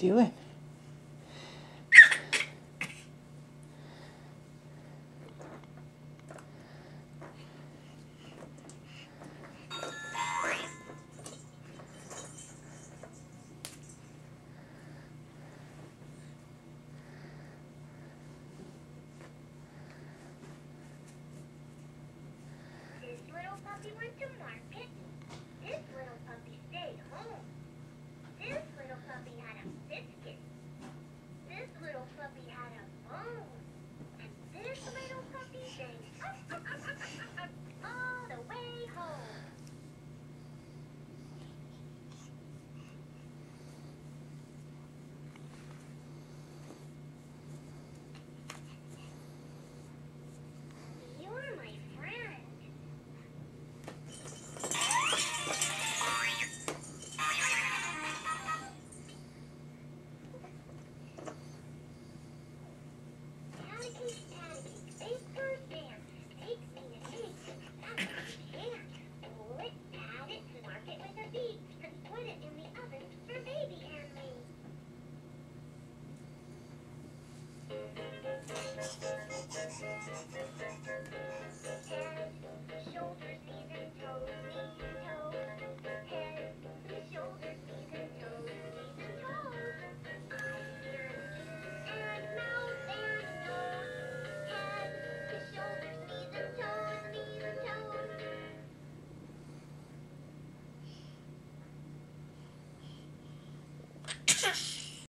doing? This little puppy went to market.